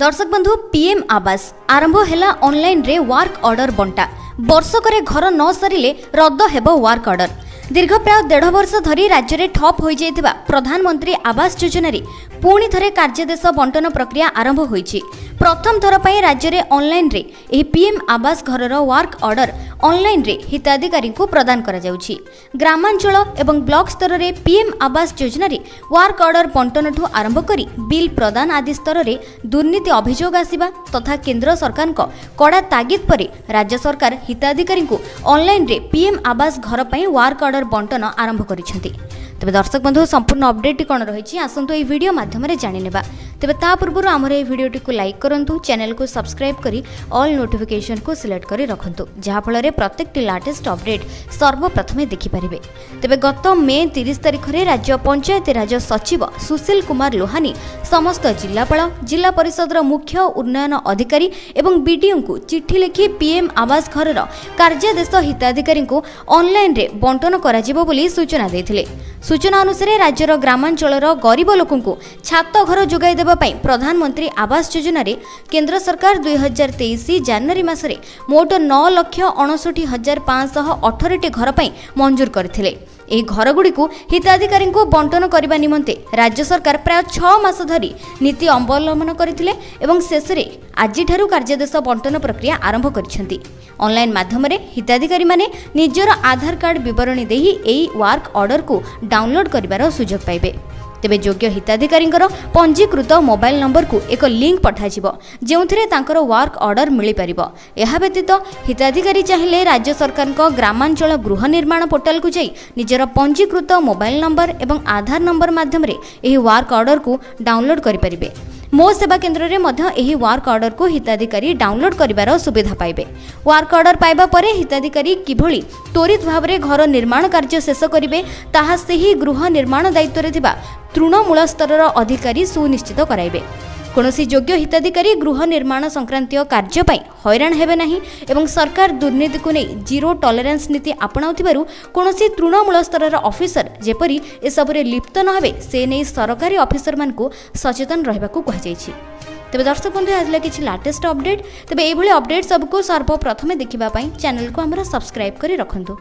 ଦର୍ଶକ ବନ୍ଧୁ ପିଏମ୍ ଆବାସ ଆରମ୍ଭ ହେଲା ଅନଲାଇନରେ ୱାର୍କ ଅର୍ଡର ବଣ୍ଟା। ବର୍ଷକରେ ଘର ନ ସରିଲେ ରଦ୍ଦ ହେବ ୱାର୍କ ଅର୍ଡର ଦୀର୍ଘ ପ୍ରାୟ ଦେଢ଼ ବର୍ଷ ଧରି ରାଜ୍ୟରେ ଠପ୍ ହୋଇଯାଇଥିବା ପ୍ରଧାନମନ୍ତ୍ରୀ ଆବାସ ଯୋଜନାରେ ପୁଣି ଥରେ କାର୍ଯ୍ୟଦେଶ ବଣ୍ଟନ ପ୍ରକ୍ରିୟା ଆରମ୍ଭ ହୋଇଛି। ପ୍ରଥମ ଥର ପାଇଁ ରାଜ୍ୟରେ ଅନଲାଇନରେ ଏହି ପିଏମ୍ ଆବାସ ଘରର ୱାର୍କ ଅର୍ଡର ଅନଲାଇନରେ ହିତାଧିକାରୀଙ୍କୁ ପ୍ରଦାନ କରାଯାଉଛି। ଗ୍ରାମାଞ୍ଚଳ ଏବଂ ବ୍ଲକ ସ୍ତରରେ ପିଏମ୍ ଆବାସ ଯୋଜନାରେ ୱାର୍କ ଅର୍ଡର ବଣ୍ଟନଠୁ ଆରମ୍ଭ କରି ବିଲ୍ ପ୍ରଦାନ ଆଦି ସ୍ତରରେ ଦୁର୍ନୀତି ଅଭିଯୋଗ ଆସିବା ତଥା କେନ୍ଦ୍ର ସରକାରଙ୍କ କଡ଼ା ତାଗିଦ ପରେ ରାଜ୍ୟ ସରକାର ହିତାଧିକାରୀଙ୍କୁ ଅନଲାଇନରେ ପିଏମ୍ ଆବାସ ଘର ପାଇଁ ୱାର୍କ ଅର୍ଡର ବଣ୍ଟନ ଆରମ୍ଭ କରିଛନ୍ତି। ତେବେ ଦର୍ଶକ ବନ୍ଧୁ ସମ୍ପୂର୍ଣ୍ଣ ଅପଡେଟ୍ଟି କ'ଣ ରହିଛି? ଆସନ୍ତୁ ଏହି ଭିଡ଼ିଓ ମାଧ୍ୟମରେ ଜାଣିନେବା। ତେବେ ତା ପୂର୍ବରୁ ଆମର ଏହି ଭିଡ଼ିଓଟିକୁ ଲାଇକ୍ କରନ୍ତୁ ଚ୍ୟାନେଲକୁ ସବସ୍କ୍ରାଇବ୍ କରି ଅଲ୍ ନୋଟିଫିକେସନକୁ ସିଲେକ୍ଟ କରି ରଖନ୍ତୁ ଯାହାଫଳରେ ପ୍ରତ୍ୟେକଟି ଲାଟେଷ୍ଟ ଅପଡେଟ୍ ସର୍ବପ୍ରଥମେ ଦେଖିପାରିବେ। ତେବେ ଗତ ମେ ତିରିଶ ତାରିଖରେ ରାଜ୍ୟ ପଞ୍ଚାୟତିରାଜ ସଚିବ ସୁଶୀଲ କୁମାର ଲୋହାନୀ ସମସ୍ତ ଜିଲ୍ଲାପାଳ ଜିଲ୍ଲା ପରିଷଦର ମୁଖ୍ୟ ଉନ୍ନୟନ ଅଧିକାରୀ ଏବଂ ବିଡିଓଙ୍କୁ ଚିଠି ଲେଖି ପିଏମ୍ ଆବାସ ଘରର କାର୍ଯ୍ୟାଦେଶ ହିତାଧିକାରୀଙ୍କୁ ଅନଲାଇନରେ ବଣ୍ଟନ କରାଯିବ ବୋଲି ସୂଚନା ଦେଇଥିଲେ। ସୂଚନା ଅନୁସାରେ ରାଜ୍ୟର ଗ୍ରାମାଞ୍ଚଳର ଗରିବ ଲୋକଙ୍କୁ ଛାତ ଘର ଯୋଗାଇ ଦେବା ପାଇଁ ପ୍ରଧାନମନ୍ତ୍ରୀ ଆବାସ ଯୋଜନାରେ କେନ୍ଦ୍ର ସରକାର ଦୁଇ ହଜାର ତେଇଶ ଜାନୁଆରୀ ମାସରେ ମୋଟ ନଅ ଲକ୍ଷ ଅଣଷଠି ହଜାର ପାଞ୍ଚଶହ ଅଠରଟି ଘର ପାଇଁ ମଞ୍ଜୁର କରିଥିଲେ। ଏହି ଘରଗୁଡ଼ିକୁ ହିତାଧିକାରୀଙ୍କୁ ବଣ୍ଟନ କରିବା ନିମନ୍ତେ ରାଜ୍ୟ ସରକାର ପ୍ରାୟ ଛଅ ମାସ ଧରି ନୀତି ଅବଲମ୍ବନ କରିଥିଲେ ଏବଂ ଶେଷରେ ଆଜିଠାରୁ କାର୍ଯ୍ୟଦେଶ ବଣ୍ଟନ ପ୍ରକ୍ରିୟା ଆରମ୍ଭ କରିଛନ୍ତି। ଅନଲାଇନ୍ ମାଧ୍ୟମରେ ହିତାଧିକାରୀମାନେ ନିଜର ଆଧାର କାର୍ଡ ବିବରଣୀ ଦେଇ ଏହି ୱାର୍କ ଅର୍ଡରକୁ ଡାଉନଲୋଡ୍ କରିବାର ସୁଯୋଗ ପାଇବେ। ତେବେ ଯୋଗ୍ୟ ହିତାଧିକାରୀଙ୍କର ପଞ୍ଜୀକୃତ ମୋବାଇଲ ନମ୍ବରକୁ ଏକ ଲିଙ୍କ ପଠାଯିବ ଯେଉଁଥିରେ ତାଙ୍କର ୱାର୍କ ଅର୍ଡର ମିଳିପାରିବ। ଏହା ବ୍ୟତୀତ ହିତାଧିକାରୀ ଚାହିଁଲେ ରାଜ୍ୟ ସରକାରଙ୍କ ଗ୍ରାମାଞ୍ଚଳ ଗୃହ ନିର୍ମାଣ ପୋର୍ଟାଲକୁ ଯାଇ ନିଜର ପଞ୍ଜୀକୃତ ମୋବାଇଲ ନମ୍ବର ଏବଂ ଆଧାର ନମ୍ବର ମାଧ୍ୟମରେ ଏହି ୱାର୍କ ଅର୍ଡରକୁ ଡାଉନଲୋଡ୍ କରିପାରିବେ। ମୋ ସେବା କେନ୍ଦ୍ରରେ ମଧ୍ୟ ଏହି ୱାର୍କ ଅର୍ଡରକୁ ହିତାଧିକାରୀ ଡାଉନଲୋଡ୍ କରିବାର ସୁବିଧା ପାଇବେ। ୱାର୍କ ଅର୍ଡର ପାଇବା ପରେ ହିତାଧିକାରୀ କିଭଳି ତ୍ୱରିତ ଭାବରେ ଘର ନିର୍ମାଣ କାର୍ଯ୍ୟ ଶେଷ କରିବେ ତାହା ସେହି ଗୃହ ନିର୍ମାଣ ଦାୟିତ୍ୱରେ ଥିବା ତୃଣମୂଳ ସ୍ତରର ଅଧିକାରୀ ସୁନିଶ୍ଚିତ କରାଇବେ। କୌଣସି ଯୋଗ୍ୟ ହିତାଧିକାରୀ ଗୃହ ନିର୍ମାଣ ସଂକ୍ରାନ୍ତୀୟ କାର୍ଯ୍ୟ ପାଇଁ ହଇରାଣ ହେବେ ନାହିଁ ଏବଂ ସରକାର ଦୁର୍ନୀତିକୁ ନେଇ ଜିରୋ ଟଲରାନ୍ସ ନୀତି ଆପଣାଉଥିବାରୁ କୌଣସି ତୃଣମୂଳ ସ୍ତରର ଅଫିସର ଯେପରି ଏସବୁରେ ଲିପ୍ତ ନ ହେବେ ସେ ନେଇ ସରକାରୀ ଅଫିସରମାନଙ୍କୁ ସଚେତନ ରହିବାକୁ କୁହାଯାଇଛି। ତେବେ ଦର୍ଶକ ବନ୍ଧୁ ଆସିଲା କିଛି ଲାଟେଷ୍ଟ ଅପଡେଟ୍ ତେବେ ଏଇଭଳି ଅପଡେଟ୍ ସବୁକୁ ସର୍ବପ୍ରଥମେ ଦେଖିବା ପାଇଁ ଚ୍ୟାନେଲକୁ ଆମର ସବସ୍କ୍ରାଇବ୍ କରି ରଖନ୍ତୁ।